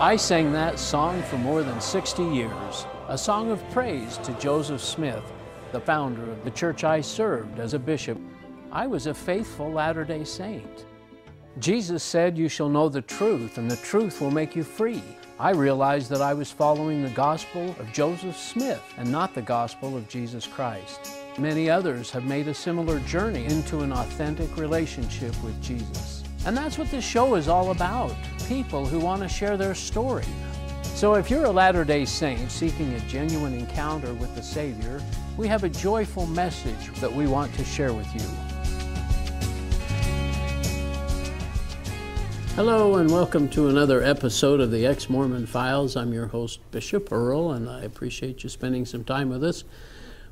I sang that song for more than 60 years, a song of praise to Joseph Smith, the founder of the church I served as a bishop. I was a faithful Latter day Saint. Jesus said, You shall know the truth, and the truth will make you free. I realized that I was following the gospel of Joseph Smith and not the gospel of Jesus Christ. Many others have made a similar journey into an authentic relationship with Jesus. And that's what this show is all about people who want to share their story. So if you're a Latter day Saint seeking a genuine encounter with the Savior, we have a joyful message that we want to share with you. Hello, and welcome to another episode of the Ex Mormon Files. I'm your host, Bishop Earl, and I appreciate you spending some time with us.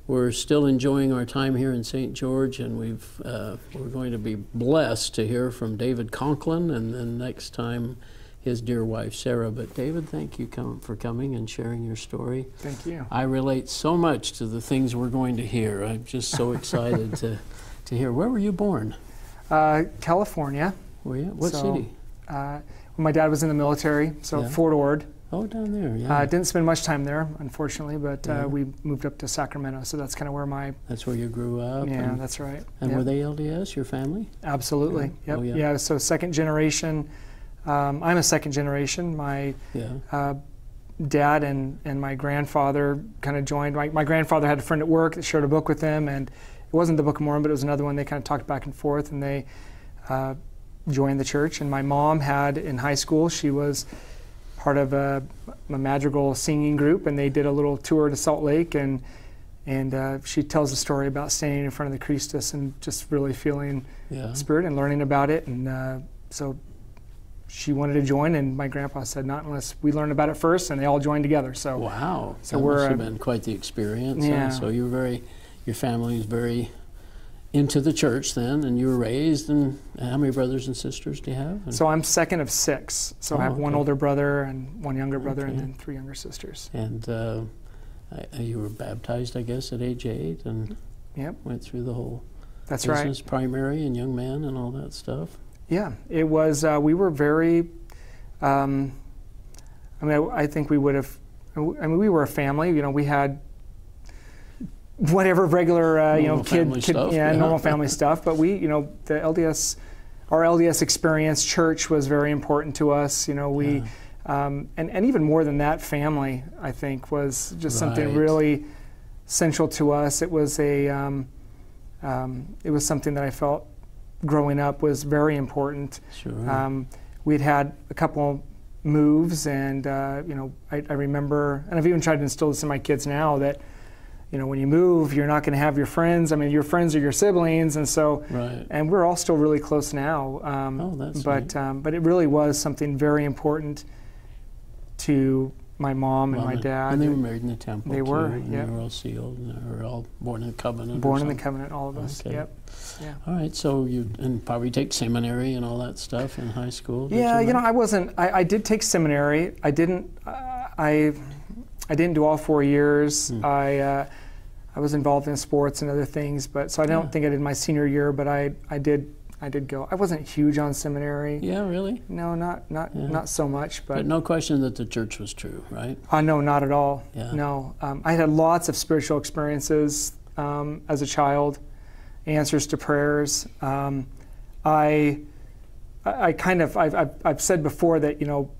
We're still enjoying our time here in St. George, and we've, uh, we're going to be blessed to hear from David Conklin, and then next time, his dear wife, Sarah. But David, thank you com- for coming and sharing your story. Thank you. I relate so much to the things we're going to hear. I'm just so excited to, to hear. Where were you born? Uh, California. Were you? What So, city? Uh, my dad was in the military, so Yeah. Fort Ord. Oh, down there, Uh, yeah. didn't spend much time there, unfortunately, but Yeah. uh, we moved up to Sacramento, so that's kind of where my That's where you grew up. yeah, and, that's right. and Yep. were they LDS, your family? Absolutely. Yeah. Yep. Oh, yeah. yeah. So second generation. Um, I'm a second generation. My Yeah. uh, dad and, and my grandfather kind of joined. My, my grandfather had a friend at work that shared a book with him, and it wasn't the Book of Mormon, but it was another one. They kind of talked back and forth, and they uh, joined the church. And my mom had in high school, she was part of a, a madrigal singing group, and they did a little tour to Salt Lake, and and uh, she tells a story about standing in front of the Christus and just really feeling Yeah. spirit and learning about it. And uh, so she wanted to join, and my grandpa said, not unless we learn about it first, and they all joined together. So Wow. So that we're, must have been quite the experience. huh? Yeah. So you were very, your family is very into the church then, and you were raised. And how many brothers and sisters do you have? And, So I'm second of six. So I Oh, have one older brother and one younger brother, and then three younger sisters. and uh, I- you were baptized, I guess, at age eight, and Yep, went through the whole that's right. primary and young man, and all that stuff. Yeah, it was. Uh, we were very. Um, I mean, I, I think we would have. I mean, we were a family. You know, we had whatever regular, uh, you know, kid, kid stuff, yeah, yeah. normal family stuff. But we, you know, the LDS, our LDS experience, church was very important to us. You know, we. Yeah. Um, and, and even more than that, family, I think, was just something really central to us. It was a, um, um, it was something that I felt growing up was very important. Sure. Um, we'd had a couple moves, and uh, you know, I, I remember, and I've even tried to instill this in my kids now that, you know, when you move, you're not going to have your friends. I mean, your friends are your siblings, and so, right. and we're all still really close now. Um, Oh, that's but um, but it really was something very important to my mom and Well, my dad. And they were married in the temple. They too, were, and yeah. They were all sealed, and they were all born in the covenant. born in the covenant, all of us. Okay. Yep. Yeah. All right, so you and probably take seminary and all that stuff in high school. Yeah, you know. I wasn't. I, I did take seminary. I didn't. Uh, I I didn't do all four years. Hmm. I uh, I was involved in sports and other things, but so I don't Yeah. think I did my senior year. But I I did I did go. I wasn't huge on seminary. Yeah, really. No, not not Yeah. not so much. But But, no question that the church was true, right? uh, no, not at all. Yeah. No, um, I had lots of spiritual experiences um, as a child, answers to prayers. Um, I, I I kind of I've, I've, I've said before that you know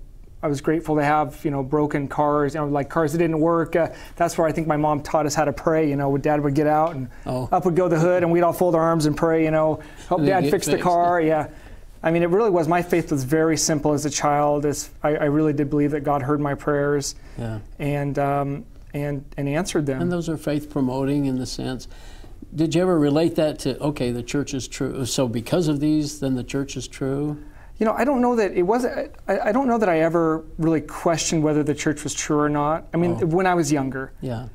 I was grateful to have you know broken cars, you know like cars that didn't work. Uh, that's where I think my mom taught us how to pray. You know, Dad would get out and Oh. up would go the hood, and we'd all fold our arms and pray. You know, help Dad fix the car. Yeah. I mean, it really was. My faith was very simple as a child. As I, I really did believe that God heard my prayers Yeah. and um, and and answered them. And those are faith promoting in the sense. Did you ever relate that to okay, the church is true? So because of these, then the church is true. You know, I don't know that it was. I, I don't know that I ever really questioned whether the church was true or not. I mean, Oh. when I was younger, Yeah.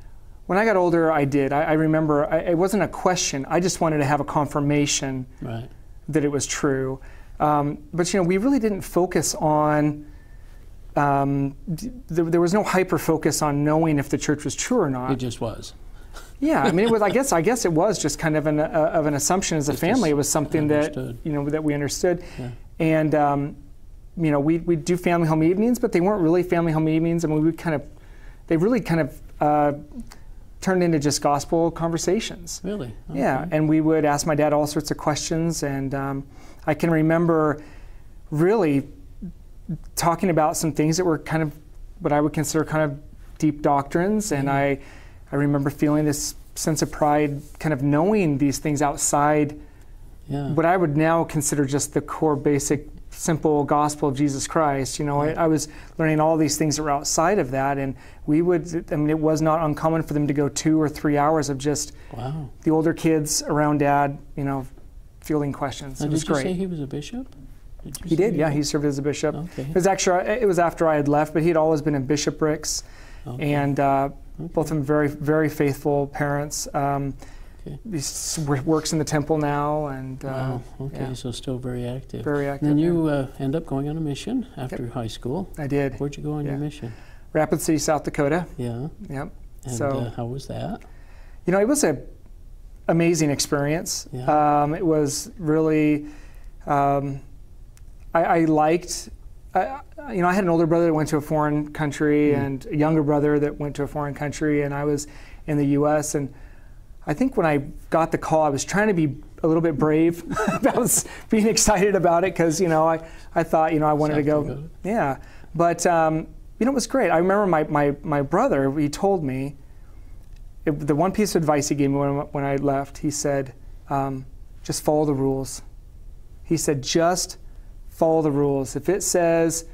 when I got older, I did. I, I remember I, it wasn't a question. I just wanted to have a confirmation Right. that it was true. Um, but you know, we really didn't focus on. Um, there, there was no hyper focus on knowing if the church was true or not. It just was. Yeah, I mean, it was. I guess. I guess it was just kind of an uh, of an assumption as a family. It was something that you know that we understood, Yeah. And um, you know, we we do family home evenings, but they weren't really family home evenings. I mean, we kind of, they really kind of uh, turned into just gospel conversations. Really? Okay. Yeah, and we would ask my dad all sorts of questions, and um, I can remember really talking about some things that were kind of what I would consider kind of deep doctrines, and Mhm. I, I remember feeling this sense of pride, kind of knowing these things outside Yeah. what I would now consider just the core, basic, simple gospel of Jesus Christ. You know, I, I was learning all these things that were outside of that, and we would. I mean, it was not uncommon for them to go two or three hours of just wow. the older kids around dad, you know, fielding questions. Now, it was did you great. say he was a bishop? Did he did, yeah. He served as a bishop. Okay. It was actually it was after I had left, but he had always been in bishoprics, Okay. and uh, Okay. both of them very very faithful parents. Um, Okay. He works in the temple now, and uh, Wow. Okay. yeah. So still very active. very active. And then yeah. you uh, end up going on a mission after high school. I did. Where'd you go on your mission? Rapid City, South Dakota. Yeah. Yep. And So- uh, how was that? You know, it was a amazing experience. Yeah. Um, it was really, um, I, I liked. I, I- you know, I had an older brother that went to a foreign country Mm. and a younger brother that went to a foreign country, and I was in the U.S. and I think when I got the call, I was trying to be a little bit brave about being excited about it because you know I, I thought you know I wanted to go yeah. But um, you know it was great. I remember my, my, my brother he told me it, the one piece of advice he gave me when, when I left he said um, just follow the rules. He said just follow the rules. If it says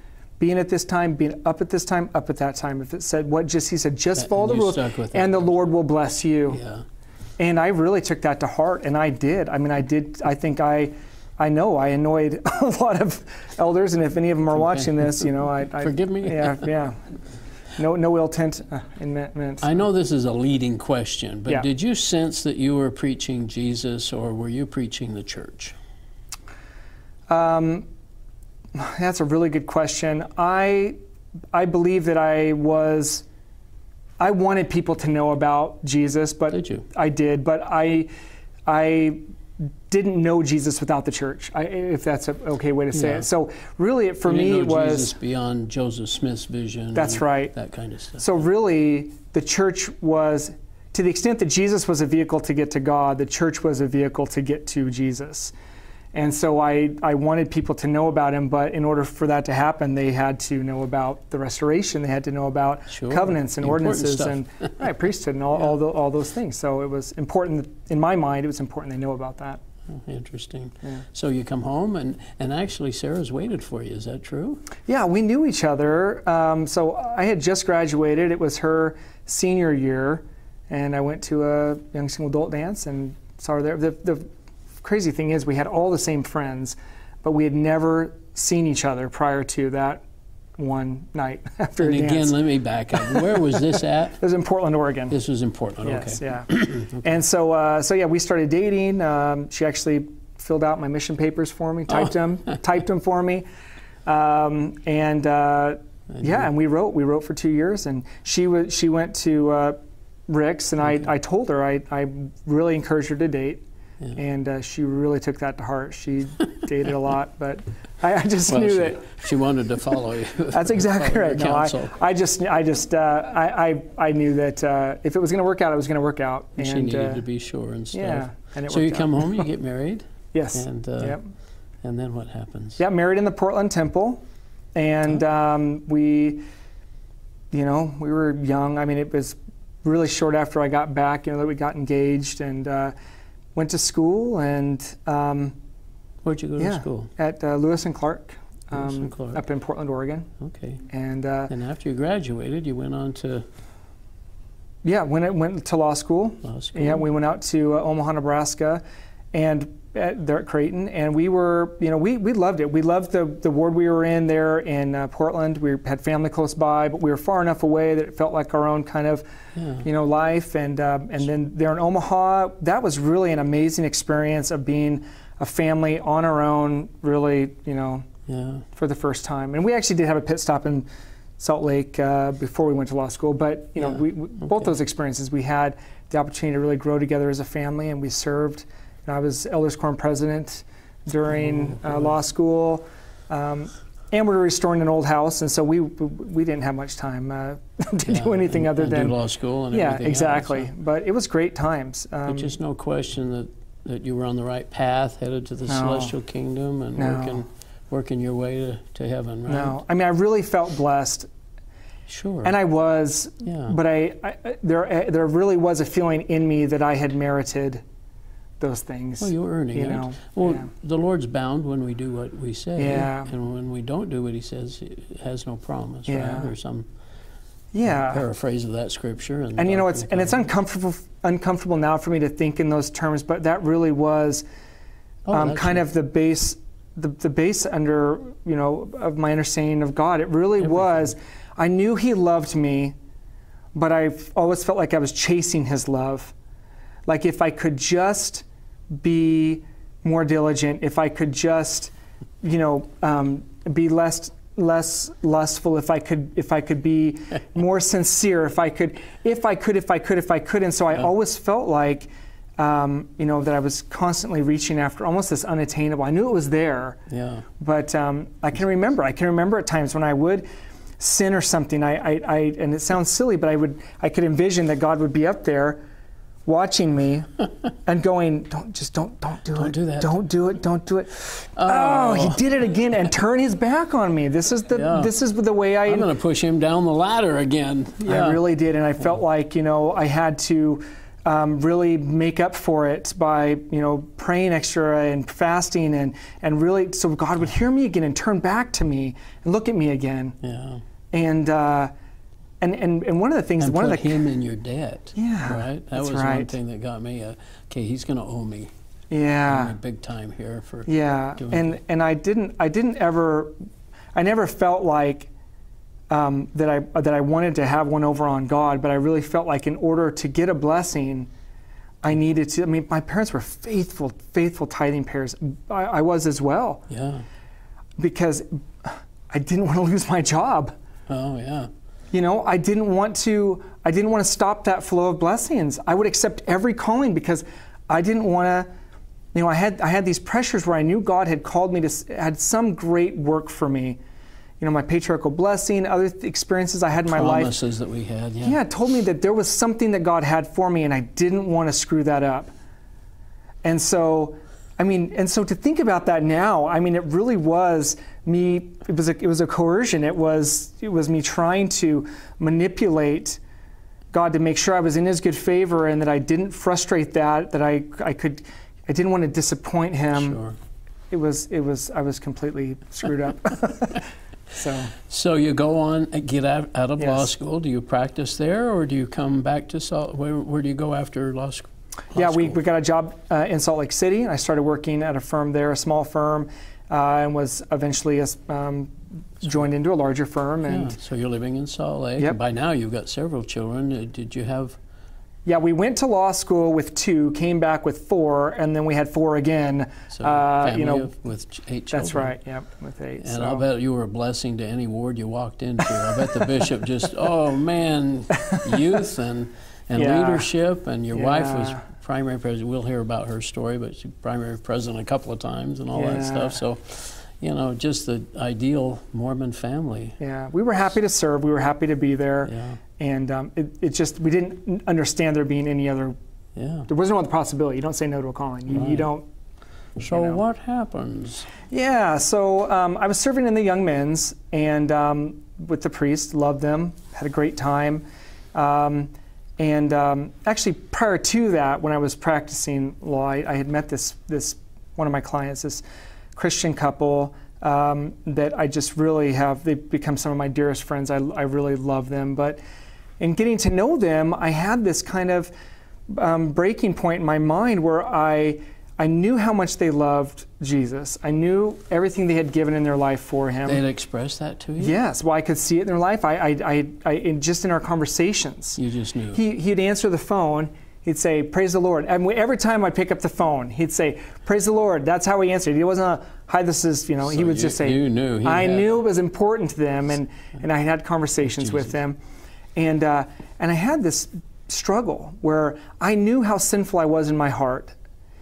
being at this time being up at this time up at that time. If it said what just he said just That- follow the rules and the Lord will bless you. Yeah. And I really took that to heart, and I did. I mean, I did. I think I, I know I annoyed a lot of elders, and if any of them are watching this, you know, I, I Forgive me? Yeah, yeah. No, no ill intent uh, in meant. meant. I know this is a leading question, but Yeah. did you sense that you were preaching Jesus or were you preaching the church? Um, that's a really good question. I, I believe that I was. I wanted people to know about Jesus, but Did you? I did, but I, I didn't know Jesus without the church. I, if that's an okay way to say Yeah. it. So really, for me, it was. Jesus beyond Joseph Smith's vision. That's right. That kind of stuff. So really, the church was, to the extent that Jesus was a vehicle to get to God, the church was a vehicle to get to Jesus. And so I, I wanted people to know about him, but in order for that to happen, they had to know about the restoration. They had to know about Sure. covenants and Important ordinances stuff. and right, priesthood and all, all, tho- all those things. So it was important, in my mind, it was important they know about that. Oh, interesting. Yeah. So you come home and, and actually Sarah's waited for you. Is that true? Yeah, we knew each other. Um, so I had just graduated. It was her senior year, and I went to a young single adult dance and saw her there. The, the crazy thing is, we had all the same friends, but we had never seen each other prior to that one night after and again, dance. let me back up. Where was this at? It was in Portland, Oregon. This was in Portland. Yes, okay. yeah. And so, uh, so yeah, we started dating. Um, she actually filled out my mission papers for me, typed Oh. them, typed them for me, um, and uh, yeah, and we wrote. We wrote for two years, and she was she went to uh, Ricks, and Okay. I, I told her I, I really encouraged her to date, Yeah. and uh, she really took that to heart. She dated a lot, but I, I just Well, knew she, that. she wanted to follow you. That's exactly right. No, I. I just, I just, uh, I, I, I knew that uh, if it was going to work out, it was going to work out. And she needed uh, to be sure and stuff. yeah, and it so you out. come home, you get married, Yes. and uh, yep. and then what happens? Yeah, married in the Portland Temple, and um, we, you know, we were young. I mean, it was really short after I got back. You know, that we got engaged and uh, went to school and um, Where'd you go to school? at uh, Lewis and Clark, Lewis um, and Clark. up in Portland, Oregon, Okay. and uh, And after you graduated, you went on to yeah, went went to law school. law school. Yeah, we went out to uh, Omaha, Nebraska, and at, there at Creighton, and we were, you know, we, we loved it. We loved the, the ward we were in there in uh, Portland. We had family close by, but we were far enough away that it felt like our own kind of, Yeah. you know, life. And um, and then there in Omaha, that was really an amazing experience of being a family on our own, really, you know, Yeah. for the first time. And we actually did have a pit stop in Salt Lake uh, before we went to law school. But you know, Yeah. we, we, both Okay. those experiences, we had the opportunity to really grow together as a family, and we served. I was elders quorum president during Oh, uh, law school. Um, and we were restoring an old house, and so we we didn't have much time uh, to Yeah, do anything and- other and than law school and yeah, everything else, exactly. But it was great times. Um, But just no question that, that you were on the right path, headed to the No. celestial kingdom and No. working working your way to, to heaven, right? no, I mean, I really felt blessed, Sure. and I was. yeah. But I, I I- there there really was a feeling in me that I had merited those things. well, you're earning you it. know, Well, yeah. the Lord's bound when we do what we say. Yeah. And when we don't do what He says, it has no promise, Yeah. right? Or some yeah. paraphrase of that scripture. And, and you know it's and it's uncomfortable uncomfortable now for me to think in those terms but that really was Oh, um, kind it. of the base the, the base under you know of my understanding of god it really Everything. was i knew he loved me but i always felt like i was chasing his love like if i could just be more diligent. If i could just you know um, be less less lustful if i could if i could be more sincere if i could if i could if i could if i could. And so i always felt like um, you know that i was constantly reaching after almost this unattainable. I knew it was there Yeah. but um, i can remember i can remember at times when i would sin or something. I, I, I and it sounds silly but i would i could envision that god would be up there watching me and going don't just don't don't do Don't it do that. don't do it don't do it oh, he did it again and turn his back on me this is the Yeah. this is the way i I'm going to push him down the ladder again. Yeah. I really did, and I felt like you know I had to um, really make up for it by you know praying extra and fasting and and really so God would hear me again and turn back to me and look at me again Yeah. and uh, and and and one of the things And one put of the him in your debt. Yeah, Right? That was one thing that got me. Uh, okay, he's going to owe me. owe yeah me big time here for. Yeah, and it. and I didn't I didn't ever I never felt like um, that I that I wanted to have one over on God, but I really felt like in order to get a blessing, I needed to. I mean, my parents were faithful faithful tithing payers. I, I was as well Yeah. because I didn't want to lose my job. Oh, yeah. You know, I didn't want to. I didn't want to stop that flow of blessings. I would accept every calling because I didn't want to. You know, I had I had these pressures where I knew God had called me to had some great work for me. You know, my patriarchal blessing, other th- experiences I had in my life. Promises that we had. Yeah. Yeah, told me that there was something that God had for me, and I didn't want to screw that up. And so, I mean, and so to think about that now, I mean, it really was me. It was a, it was a coercion. It was it was me trying to manipulate God to make sure I was in His good favor, and that I didn't frustrate that. That I I could. I didn't want to disappoint him. Sure. It was it was I was completely screwed up. so So you go on, get out, out of law school. Do you practice there, or do you come back to Salt? Where, where do you go after law, school law yeah, we, we got a job uh, in Salt Lake City. And I started working at a firm there, a small firm, uh, and was eventually s- um, joined into a larger firm. Yeah, And so you're living in Salt Lake. Yep. By now you've got several children. Uh, Did you have? yeah, we went to law school with two, came back with four, and then we had four again. So Uh, family you know, with eight children. That's right. Yep, with eight. And so. I'll bet you were a blessing to any ward you walked into. I bet the bishop just, oh man, youth and, and Yeah. leadership. And your wife was Yeah. Primary president. We'll hear about her story, but she primary president a couple of times and all that stuff. So, you know, just the ideal Mormon family. yeah, we were happy to serve. We were happy to be there, Yeah, and um, it, it just we didn't understand there being any other. yeah. There was no other possibility. You don't say no to a calling. You, you don't. So know. what happens? Yeah, so um, I was serving in the young men's and um, with the priest, loved them, had a great time. Um, and um, actually, prior to that, when I was practicing law, I, I had met this, this one of my clients, this Christian couple um, that I just really have, they've become some of my dearest friends. I, I really love them. But in getting to know them, I had this kind of um, breaking point in my mind where I, I knew how much they loved Jesus. I knew everything they had given in their life for him. They'd express that to you? Yes, well, I could see it in their life. I, I, I, I in, just in our conversations, You just knew. he, he'd answer the phone. He'd say, "Praise the Lord." And every time I'd pick up the phone, he'd say, "Praise the Lord." That's how he answered. He wasn't a, "Hi, this is," you know. he So would you- just say, you knew he I had- knew it was important to them, and and I had conversations with Jesus. them, and uh, and I had this struggle where I knew how sinful I was in my heart,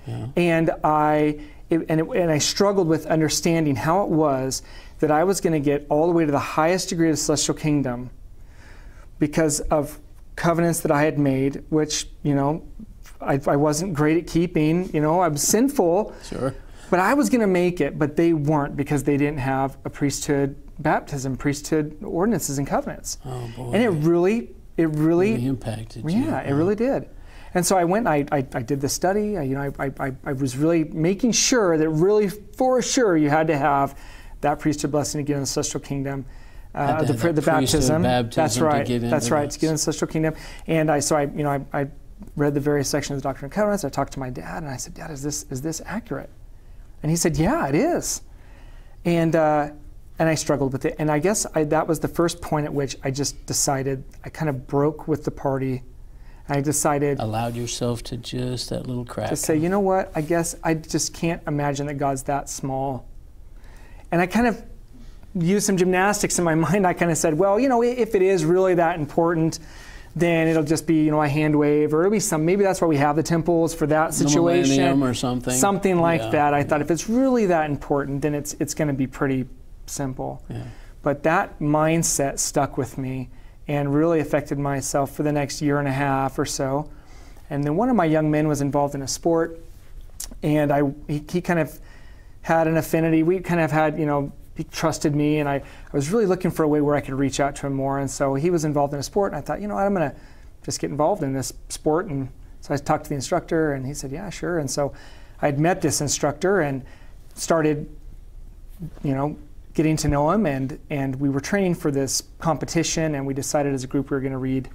Yeah. and I it, and, it, and I struggled with understanding how it was that I was going to get all the way to the highest degree of the celestial kingdom because of covenants that I had made, which, you know, I, I wasn't great at keeping. You know, I'm sinful. Sure. But I was going to make it, but they weren't because they didn't have a priesthood baptism, priesthood ordinances and covenants. Oh boy. And it really, it really, really impacted you. yeah, it really did. And so I went. I, I, I did the study. I, you know, I, I, I was really making sure that really for sure you had to have that priesthood blessing to get in the celestial kingdom. To the, the baptism. baptism That's to right. That's right. that. To get in the celestial kingdom. And I so I you know I, I read the various sections of the Doctrine and Covenants. I talked to my dad and I said, Dad, is this is this accurate? And he said, Yeah, it is. And uh, and I struggled with it. And I guess I, that was the first point at which I just decided I kind of broke with the party. I decided Allowed yourself to just that little crack. to say, you know what? I guess I just can't imagine that God's that small. And I kind of used some gymnastics in my mind. I kind of said, well, you know, if it is really that important, then it'll just be, you know, a hand wave, or it'll be some. Maybe that's why we have the temples for that situation, or something. something like Yeah. that. I thought if it's really that important, then it's it's going to be pretty simple. Yeah. But that mindset stuck with me and really affected myself for the next year and a half or so. And then one of my young men was involved in a sport, and I he, he kind of had an affinity. We kind of had, you know, he trusted me, and I, I was really looking for a way where I could reach out to him more. And so he was involved in a sport, and I thought, you know what, I'm going to just get involved in this sport. And so I talked to the instructor, and he said, yeah, sure. And so I had met this instructor and started, you know, getting to know him, and and we were training for this competition, and we decided as a group we were going to read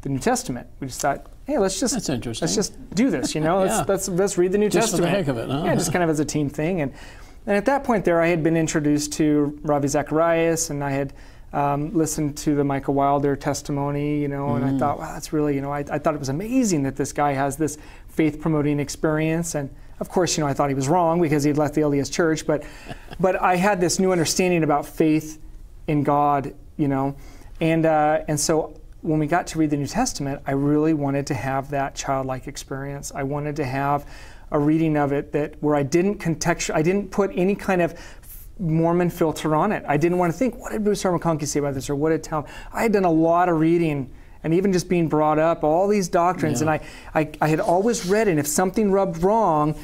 the New Testament. We just thought, hey, let's just That's interesting. let's just do this, you know. Yeah. Let's, let's let's read the New Just for the Testament. heck of it, huh? Yeah, just kind of as a team thing. And and at that point there, I had been introduced to Ravi Zacharias, and I had um, listened to the Michael Wilder testimony, you know, and I thought, wow, that's really, you know, I, I thought it was amazing that this guy has this faith promoting experience. And of course, you know, I thought he was wrong because he had left the LDS church, but but I had this new understanding about faith in God, you know, and uh, and so when we got to read the New Testament, I really wanted to have that childlike experience. I wanted to have a reading of it that where I didn't contextual, I didn't put any kind of Mormon filter on it. I didn't want to think, what did Bruce R. McConkie say about this, or what did Tom? I had done a lot of reading. And even just being brought up, all these doctrines, Yeah. and I, I, I had always read, and if something rubbed wrong,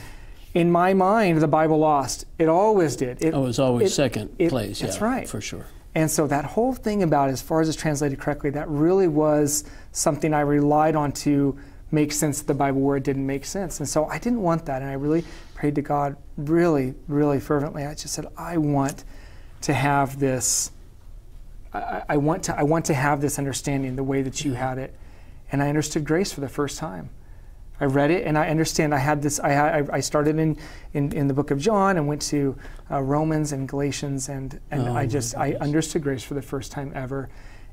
in my mind, the Bible lost. It always did. It, Oh, it was always it- second it- place. That's yeah, right. For sure. And so that whole thing about, as far as it's translated correctly, that really was something I relied on to make sense of the Bible where it didn't make sense. And so I didn't want that. And I really prayed to God really, really fervently. I just said, I want to have this. I, I want to I want to have this understanding the way that you had it. And I understood grace for the first time. I read it and I understand. I had this. I had, I started in, in, in the book of John and went to uh, Romans and Galatians and and Oh, I just I understood grace for the first time ever,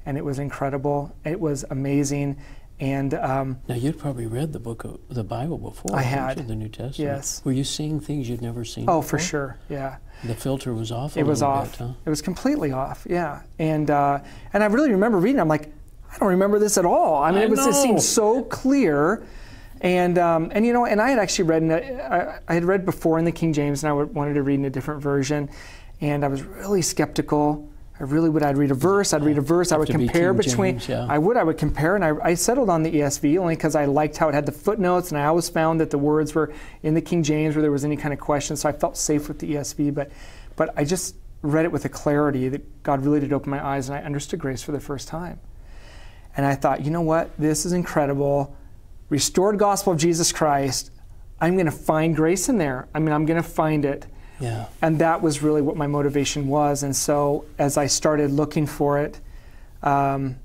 and it was incredible. It was amazing, and um, Now you'd probably read the book of the Bible before. I hadn't you, the New Testament. Yes. Were you seeing things you'd never seen? oh for sure, yeah. The filter was off. It was off. Bit, huh? It was completely off. Yeah, and uh, and I really remember reading. I'm like, I don't remember this at all. I mean, I it was it seemed so clear, and um, and you know, and I had actually read. In a, I, I had read before in the King James, and I wanted to read in a different version, and I was really skeptical. I really would. I'd read a verse. I'd read a verse. I would to be compare between. James, yeah. I would. I would compare, and I, I settled on the ESV only because I liked how it had the footnotes, and I always found that the words were in the King James where there was any kind of question. So I felt safe with the ESV, but but I just read it with a clarity that God really did open my eyes, and I understood grace for the first time. And I thought, you know what? This is incredible. Restored gospel of Jesus Christ. I'm going to find grace in there. I mean, I'm going to find it. Yeah. And that was really what my motivation was. And so as I started looking for it, um,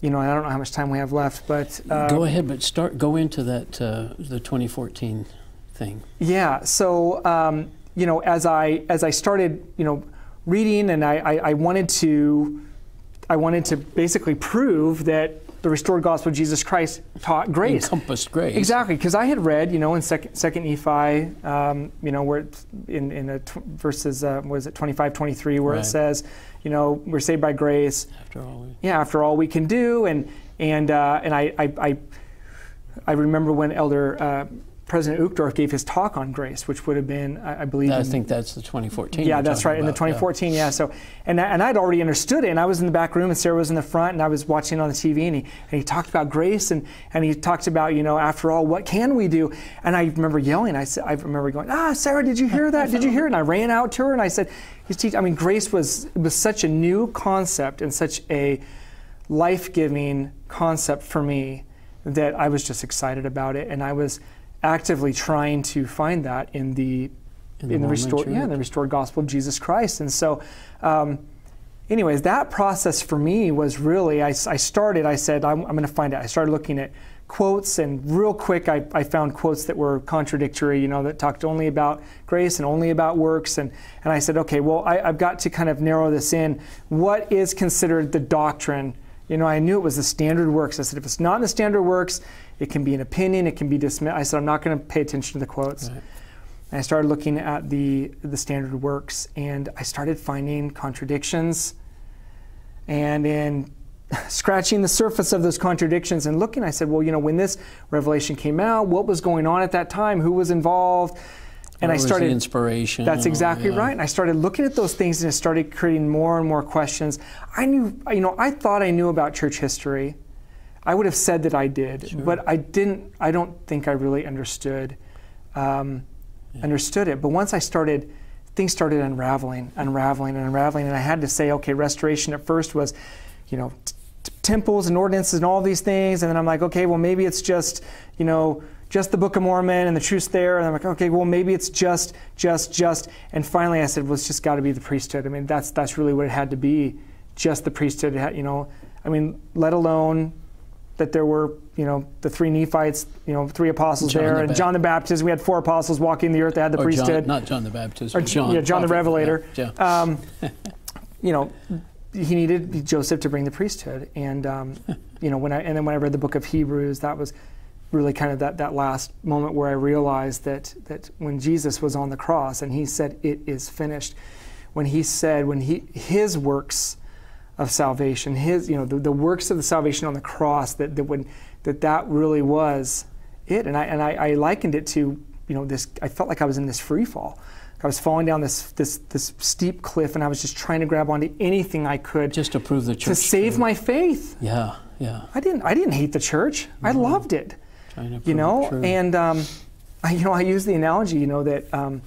you know, I don't know how much time we have left, but uh, go ahead, but start. Go into that uh, the 2014 thing. Yeah. So um, you know, as I as I started, you know, reading, and I, I, I wanted to, I wanted to basically prove that the restored gospel of Jesus Christ taught grace. Encompassed grace. Exactly, because I had read, you know, in Second, second Nephi, um, you know, where it's in in a verses, uh, what is it, 25, 23, where Right. it says, you know, we're saved by grace, After all, we- yeah, after all we can do, and and uh, and I, I I I remember when Elder uh, President Uchtdorf gave his talk on grace, which would have been, I, I believe. I in, think that's the 2014. Yeah, that's right, about, in the 2014. Yeah. yeah. So, and and I'd already understood it, and I was in the back room, and Sarah was in the front, and I was watching on the TV, and he and he talked about grace, and and he talked about, you know, after all, what can we do? And I remember yelling. I said, I remember going, Ah, Sarah, did you hear that? Did you hear it? And I ran out to her, and I said, He's teaching. I mean, grace was was such a new concept and such a life-giving concept for me that I was just excited about it, and I was actively trying to find that in the in the, in the restored yeah in the restored gospel of Jesus Christ. And so, um, anyways, that process for me was really I, I started. I said I'm, I'm going to find out. I started looking at quotes and real quick I, I found quotes that were contradictory you know that talked only about grace and only about works and, and i said okay well I, i've got to kind of narrow this in what is considered the doctrine you know, I knew it was the standard works. I said, if it's not in the standard works, it can be an opinion, it can be dismissed. I said, I'm not going to pay attention to the quotes. Right. And I started looking at the, the standard works, and I started finding contradictions. And in scratching the surface of those contradictions and looking, I said, well, you know, when this revelation came out, what was going on at that time? Who was involved? and I started inspiration. That's exactly yeah. right. And I started looking at those things and it started creating more and more questions. I knew, you know, I thought I knew about church history. I would have said that I did, sure. but I didn't. I don't think I really understood um, yeah. understood it. But once I started, things started unraveling, unraveling, and unraveling, and I had to say, okay, restoration at first was, you know. T- temples and ordinances and all these things and then i'm like okay well maybe it's just you know just the Book of Mormon and the truth there. And I'm like, okay, well, maybe it's just, just, just. And finally, I said, well, it's just got to be the priesthood. I mean, that's that's really what it had to be, just the priesthood. You know, I mean, let alone that there were, you know, the three Nephites, you know, three apostles John there, the and John the Baptist. We had four apostles walking the earth that had the or priesthood. John, not John the Baptist, or John. Yeah, John the Revelator. Yeah. Um, you know, he needed Joseph to bring the priesthood, and um, you know, when I and then when I read the book of Hebrews, that was really kind of that, that last moment where I realized that, that when Jesus was on the cross and he said, It is finished, when he said, when he, his works of salvation, his, you know, the, the works of the salvation on the cross, that, that, when, that that really was it. And I, and I, I likened it to, you know, this, I felt like I was in this free fall. I was falling down this, this, this steep cliff and I was just trying to grab onto anything I could. Just to prove the church. To save my faith. Yeah, yeah. I didn't, I didn't hate the church. Mm-hmm. I loved it you know, and um, I, you know, I use the analogy, you know, that um,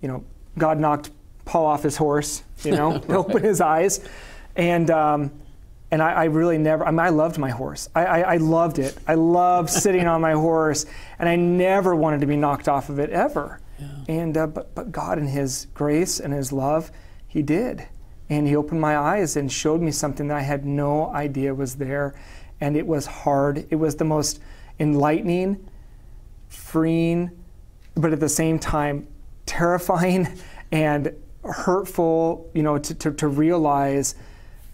you know, God knocked Paul off his horse, you know, right. opened his eyes, and um, and I, I, really never. I, mean, I loved my horse. I, I, I loved it. I loved sitting on my horse, and I never wanted to be knocked off of it ever. Yeah. And uh, but but God, in His grace and His love, He did, and He opened my eyes and showed me something that I had no idea was there, and it was hard. It was the most enlightening, freeing, but at the same time terrifying and hurtful, you know, to, to, to realize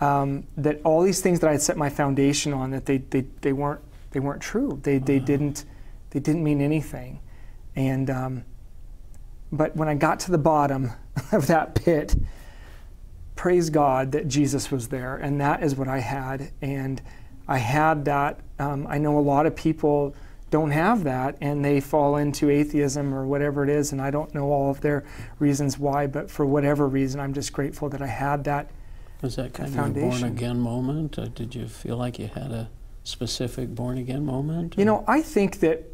um, that all these things that I had set my foundation on, that they, they, they weren't they weren't true. They, they didn't they didn't mean anything. And um, but when I got to the bottom of that pit, praise God that Jesus was there, and that is what I had. And I had that. Um, I know a lot of people don't have that and they fall into atheism or whatever it is, and I don't know all of their reasons why, but for whatever reason, I'm just grateful that I had that. Was that kind of a born again moment? Uh, did you feel like you had a specific born again moment? Or? You know, I think that,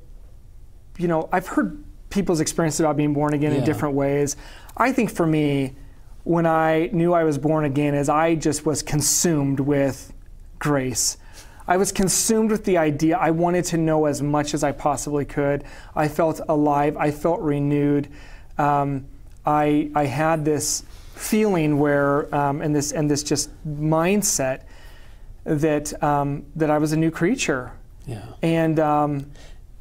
you know, I've heard people's experiences about being born again yeah. in different ways. I think for me, when I knew I was born again, is I just was consumed with grace. I was consumed with the idea. I wanted to know as much as I possibly could. I felt alive. I felt renewed. Um, I, I had this feeling where, um, and this and this just mindset that um, that I was a new creature. Yeah. And um,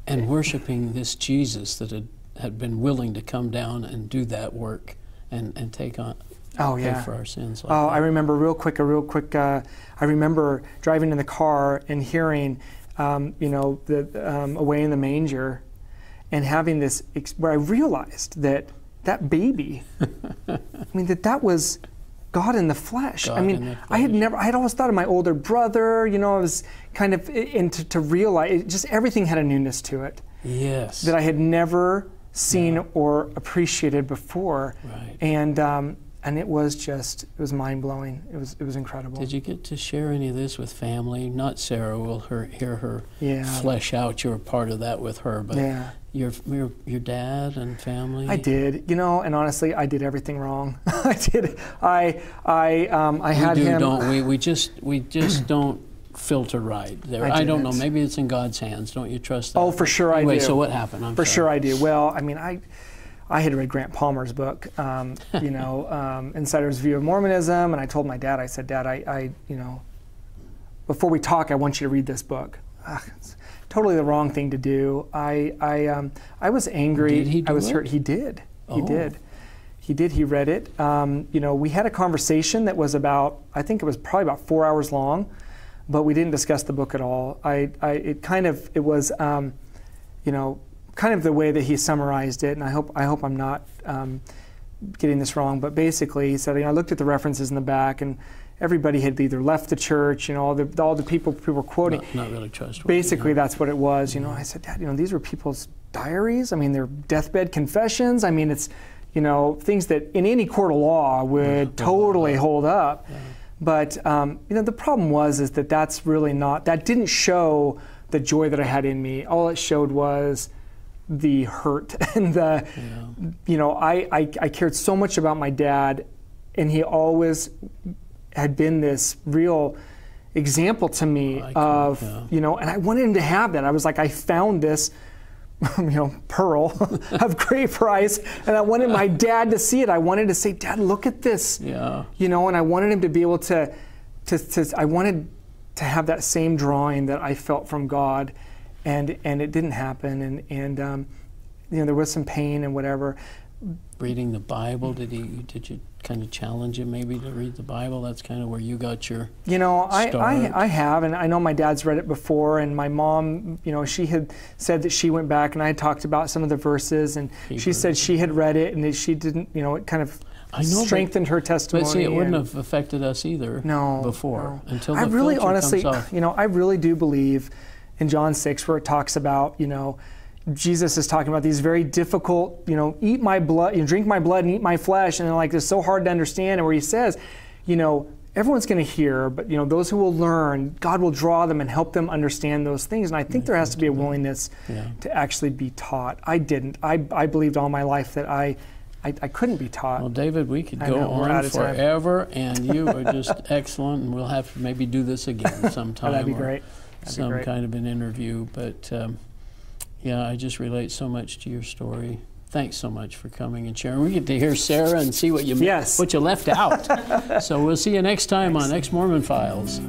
and worshiping this Jesus that had, had been willing to come down and do that work and, and take on oh, yeah. for our sins. Like oh, that. I remember real quick, a real quick, uh, I remember driving in the car and hearing, um, you know, the, um, Away in the Manger and having this, where I realized that that baby, I mean, that that was God in the flesh. God I mean, I had never, I had always thought of my older brother, you know, I was kind of, and to, to realize, just everything had a newness to it. Yes. that I had never seen Yeah. or appreciated before, right. and um, and it was just it was mind blowing. It was it was incredible. Did you get to share any of this with family? Not Sarah. We'll her, hear her yeah. flesh out your part of that with her, but yeah. your, your your dad and family. I did, you know, and honestly, I did everything wrong. I did. I I um, I We had do, him. don't we? We just we just don't filter right. There, I I, don't know. Maybe it's in God's hands. Don't you trust that? Oh, for sure I anyway, do. Wait, so what happened? I'm For sorry. sure, I do. Well, I mean, I, I had read Grant Palmer's book, um, you know, um, Insider's View of Mormonism, and I told my dad, I said, Dad, I, I, you know, before we talk, I want you to read this book. Ugh, it's totally the wrong thing to do. I, I, um, I was angry. Did he I was it? hurt. He did. He Oh. did. He did. He read it. Um, you know, we had a conversation that was about, I think it was probably about four hours long, but we didn't discuss the book at all. I, I it kind of, it was, um, you know, kind of the way that he summarized it, and I hope I hope I'm not um, getting this wrong, but basically he said, you know, I looked at the references in the back, and everybody had either left the church, you know, all the all the people people were quoting. Not, not really trustworthy. Basically, that's what it was. You know, I said, Dad, you know, these were people's diaries. I mean, they're deathbed confessions. I mean, it's, you know, things that in any court of law would Yeah. totally hold up. Yeah. But um, you know, the problem was is that that's really not. That didn't show the joy that I had in me. All it showed was the hurt and the. Yeah. You know, I, I I cared so much about my dad, and he always had been this real example to me of yeah. you know, and I wanted him to have that. I was like, I found this. You know, pearl of great price, and I wanted my dad to see it. I wanted to say, "Dad, look at this." Yeah. you know, and I wanted him to be able to, to, to I wanted to have that same drawing that I felt from God, and and it didn't happen, and and um, you know there was some pain and whatever. Reading the Bible. Did he? Did you kind of challenge him maybe to read the Bible? That's kind of where you got your. You know, I. I, I have, and I know my dad's read it before, and my mom, you know, she had said that she went back, and I had talked about some of the verses, and she said she had read it, and she didn't, you know, it kind of I know, but- strengthened her testimony. But see, it wouldn't have affected us either. no Before no. until the I really honestly, you know, I really do believe in John six where it talks about, you know, Jesus is talking about these very difficult, you know, eat my blood, you know, drink my blood and eat my flesh, and like it's so hard to understand. And where he says, you know, everyone's going to hear, but you know, those who will learn, God will draw them and help them understand those things. And I think there has to be a willingness Yeah. to actually be taught. I didn't. I, I believed all my life that I, I, I couldn't be taught. Well, David, we could go know, on forever, and you are just excellent, and we'll have to maybe do this again sometime. Oh, that'd be or great. That'd some kind of an interview. But um, yeah, I just relate so much to your story. Thanks so much for coming and sharing. We get to hear Sarah and see what you Yes. what you left out. so we'll see you next time on Ex Mormon Files.